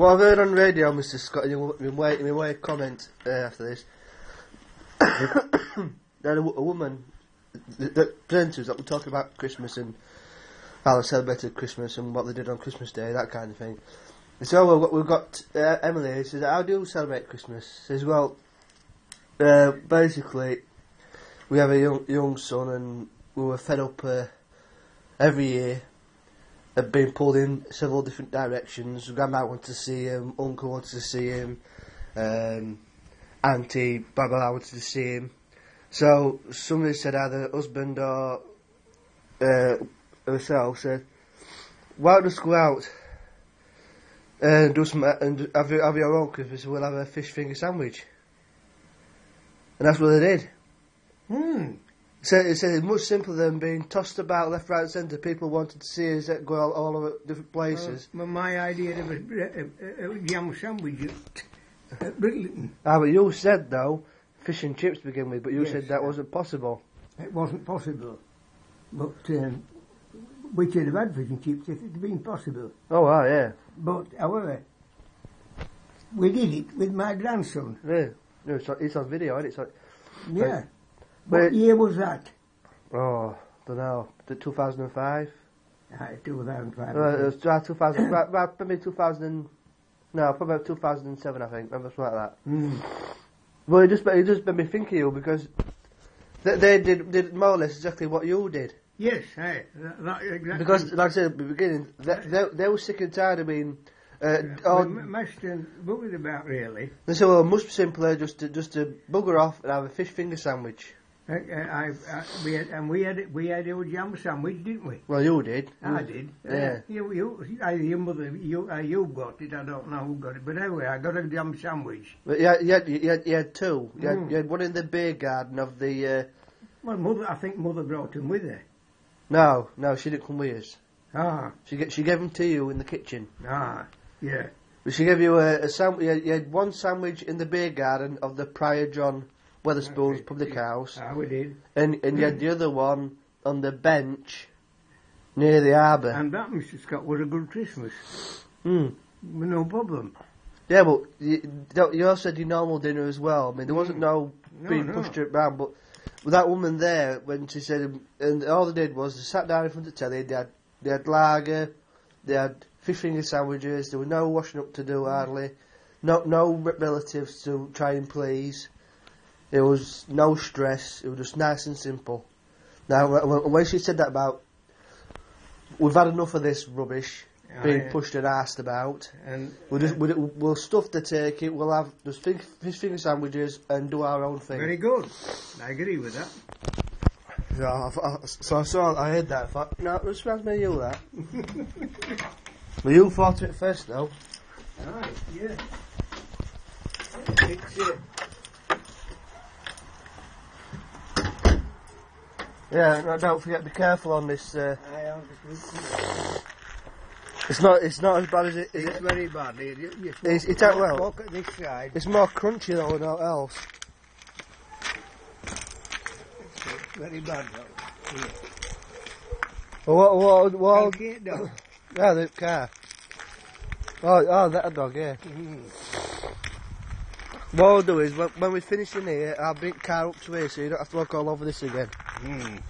What I've heard on radio, Mr. Scott, you've been waiting, been waiting comment uh, after this. that a, a woman, the, the presenters that were talking about Christmas and how they celebrated Christmas and what they did on Christmas Day, that kind of thing. So well, what we've got uh, Emily who says, "How do you celebrate Christmas?" She Says, "Well, uh, basically, we have a young young son, and we were fed up uh, every year of been pulled in several different directions. Grandma wanted to see him, Uncle wanted to see him, um, Auntie, blah blah wanted to see him. So somebody said either husband or uh, herself said, "Why don't just go out and do some and have your, have your own Christmas? We'll have a fish finger sandwich." And that's what they did. Hmm. So it said it's much simpler than being tossed about left, right, and centre. People wanted to see us go all, all over different places. Well, my idea of a, jam sandwich at, Bridlington. Ah, but you said though fish and chips to begin with, but you Yes. said that wasn't possible. It wasn't possible. But um, we could have had fish and chips if it had been possible. Oh wow, yeah, But, however, we did it with my grandson. yeah. No, it's on, it's on video, isn't it? So, Yeah. But- what year was that? oh, don't know. The 2005. Uh, 2005. No, it was uh, 2000. right, right, maybe 2000. No, probably 2007, I think. Remember something like that. Hmm. Well, it just it just made me think of you because they, they did did more or less exactly what you did. Yes, hey, that, exactly. Because, like I said at the beginning, they, they, they were sick and tired of being. Uh, Yeah, oh, we m- messed about really. they said, well, much simpler just to just to bugger off and have a fish finger sandwich. I, I, I, we had, and we had we had our jam sandwich, didn't we? Well, you did. I did. Uh, Yeah. you, you, either your mother, you, uh, you got it. I don't know who got it, but anyway, I got a jam sandwich. But you had, you had, you had, you had two. You had, Mm. you had one in the beer garden of the. Uh, Well, mother, I think mother brought him with her. no, no, she didn't come with us. Ah, She get, she gave them to you in the kitchen. ah, yeah. But she gave you a, a sandwich. You, had- you had one sandwich in the beer garden of the Prior John Wetherspoon's public house, Ah, we did. and and you had the other one on the bench near the harbour. And that, Mr. Scott, was a good Christmas. Hmm. No problem. Yeah, but you, you also had your normal dinner as well. I mean, there wasn't no No, being no. pushed around, but with that woman there, when she said, and all they did was they sat down in front of the telly, they had, they had lager, they had fish finger sandwiches, there was no washing up to do hardly, no, no relatives to try and please, there was no stress, it was just nice and simple. Now, wh- wh- when she said that about, we've had enough of this rubbish being pushed and asked about, And We'll just we'll, we'll stuff the turkey. We'll have just fish, fish finger sandwiches and do our own thing. very good. I agree with that. So I, I, so I saw. I heard that. I thought, no, it just reminds me of you that. well, you thought of it first, though. Right, yeah. It's, uh, Yeah. No, don't forget. To be careful on this. Uh, it's not. It's not as bad as it. Is It's it? very bad. You, you It's- it's that well? Look at this side. It's more crunchy though than all else. It's very bad. though. Yeah. Well, what? What? what Okay, dog. yeah, the car. Oh, oh, that dog. Yeah. Mhm. What I'll do is when, when we finish in here, I'll bring the car up to here so you don't have to walk all over this again. Mm.